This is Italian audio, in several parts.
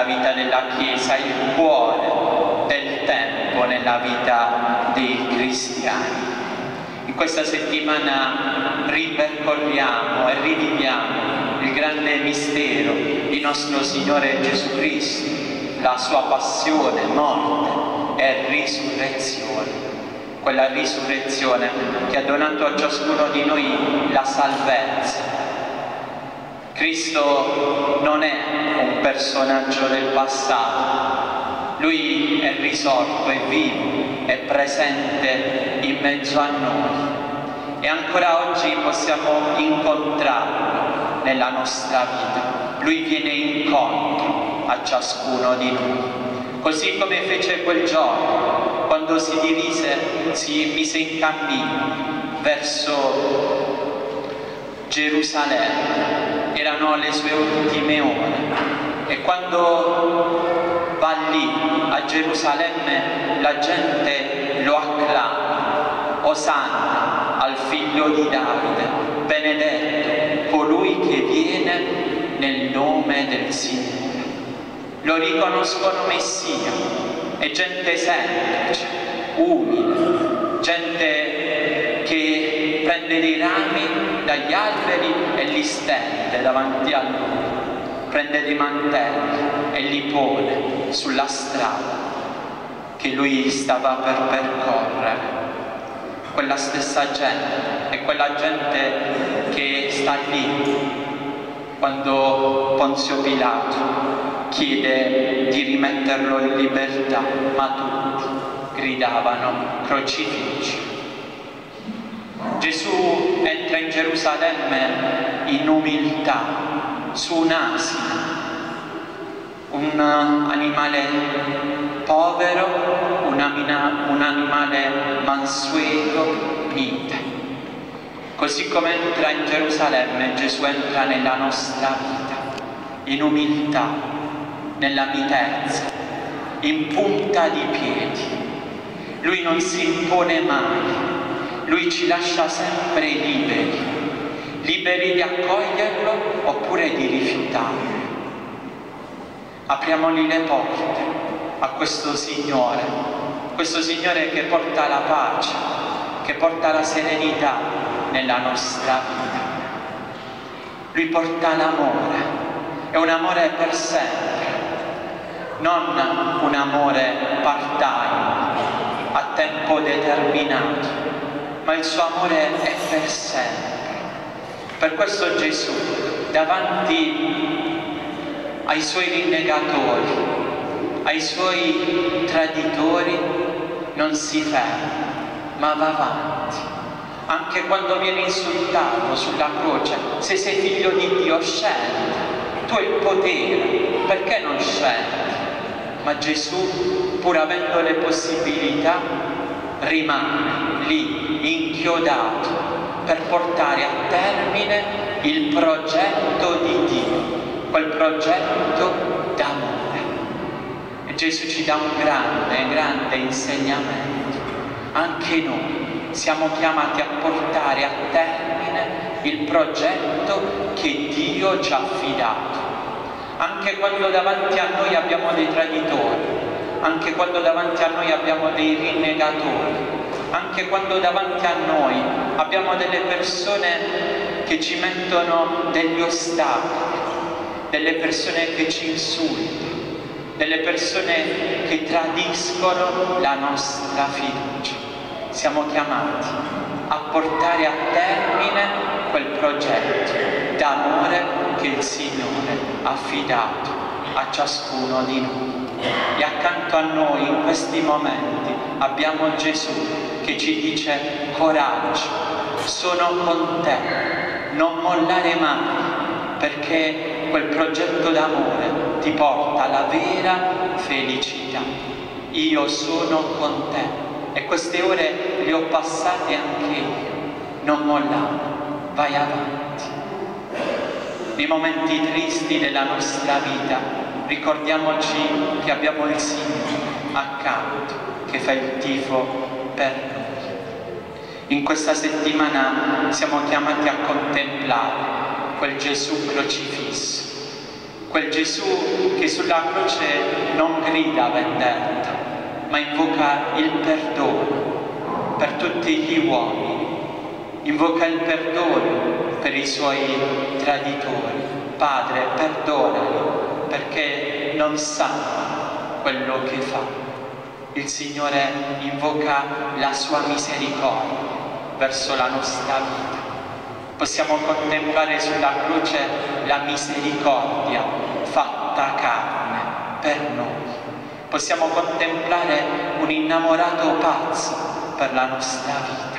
Nella vita della Chiesa, il cuore del tempo nella vita dei cristiani. In questa settimana ripercorriamo e riviviamo il grande mistero di nostro Signore Gesù Cristo, la sua passione, morte e risurrezione. Quella risurrezione che ha donato a ciascuno di noi la salvezza, Cristo non è un personaggio del passato, lui è risorto, è vivo, è presente in mezzo a noi. E ancora oggi possiamo incontrarlo nella nostra vita. Lui viene incontro a ciascuno di noi, così come fece quel giorno quando si dirise, si mise in cammino verso Gerusalemme erano le sue ultime ore e quando va lì a Gerusalemme la gente lo acclama, Osanna al figlio di Davide, benedetto colui che viene nel nome del Signore. Lo riconoscono Messia, è gente semplice, umile, gente che prende dei rami dagli alberi e li stende davanti a lui, prende dei mantelli e li pone sulla strada che lui stava per percorrere. Quella stessa gente è quella gente che sta lì quando Ponzio Pilato chiede di rimetterlo in libertà, ma tutti gridavano crocifiggi. Gesù entra in Gerusalemme in umiltà, su un asino, un animale povero, un, un animale mansueto, mite. Così come entra in Gerusalemme, Gesù entra nella nostra vita, in umiltà, nella mitezza, in punta di piedi. Lui non si impone mai, lui ci lascia sempre liberi, liberi di accoglierlo oppure di rifiutarlo. Apriamogli le porte a questo Signore, questo Signore che porta la pace, che porta la serenità nella nostra vita. Lui porta l'amore, è un amore per sempre, non un amore part-time, a tempo determinato, ma il suo amore è per sempre. Per questo Gesù, davanti ai suoi rinnegatori, ai suoi traditori, non si ferma, ma va avanti. Anche quando viene insultato sulla croce, se sei figlio di Dio, scendi. Tu hai il potere, perché non scendi? Ma Gesù, pur avendo le possibilità, rimane lì inchiodato per portare a termine il progetto di Dio, quel progetto d'amore. E Gesù ci dà un grande, grande insegnamento. Anche noi siamo chiamati a portare a termine il progetto che Dio ci ha affidato. Anche quando davanti a noi abbiamo dei traditori, anche quando davanti a noi abbiamo dei rinnegatori, anche quando davanti a noi abbiamo delle persone che ci mettono degli ostacoli, delle persone che ci insultano, delle persone che tradiscono la nostra fiducia. Siamo chiamati a portare a termine quel progetto d'amore che il Signore ha affidato a ciascuno di noi. E accanto a noi in questi momenti abbiamo Gesù che ci dice coraggio, sono con te, non mollare mai, perché quel progetto d'amore ti porta alla vera felicità. Io sono con te e queste ore le ho passate anche io, non mollare, vai avanti. Nei momenti tristi della nostra vita ricordiamoci che abbiamo il Signore accanto che fa il tifo per noi. In questa settimana siamo chiamati a contemplare quel Gesù crocifisso, quel Gesù che sulla croce non grida vendetta, ma invoca il perdono per tutti gli uomini, invoca il perdono per i suoi traditori. Padre, perdonali perché non sanno quello che fanno. Il Signore invoca la sua misericordia verso la nostra vita. Possiamo contemplare sulla croce la misericordia fatta carne per noi. Possiamo contemplare un innamorato pazzo per la nostra vita.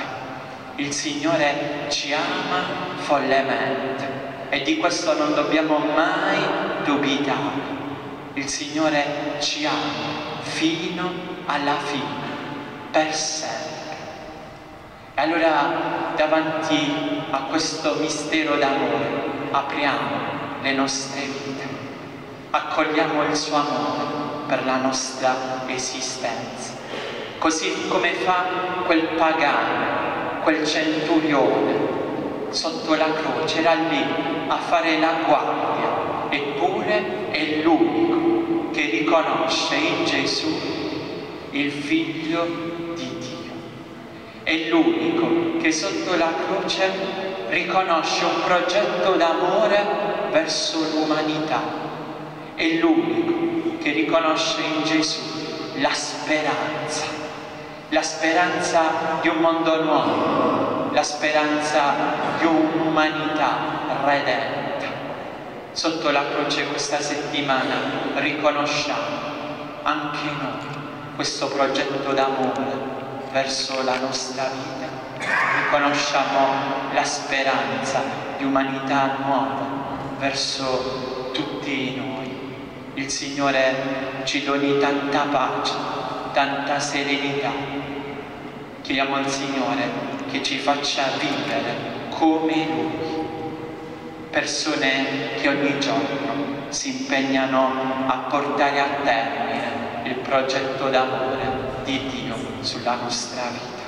Il Signore ci ama follemente e di questo non dobbiamo mai dubitare. Il Signore ci ama fino alla fine, per sempre. E allora davanti a questo mistero d'amore apriamo le nostre vite, accogliamo il suo amore per la nostra esistenza, così come fa quel pagano, quel centurione sotto la croce, era lì a fare la guardia, eppure è l'unico che riconosce in Gesù il figlio è l'unico che sotto la croce riconosce un progetto d'amore verso l'umanità. È l'unico che riconosce in Gesù la speranza, la speranza di un mondo nuovo, la speranza di un'umanità redenta. Sotto la croce questa settimana riconosciamo anche noi questo progetto d'amore verso la nostra vita. Riconosciamo la speranza di umanità nuova verso tutti noi. Il Signore ci doni tanta pace, tanta serenità. Chiediamo al Signore che ci faccia vivere come Lui. Persone che ogni giorno si impegnano a portare a termine il progetto d'amore di Dio sulla nostra vita.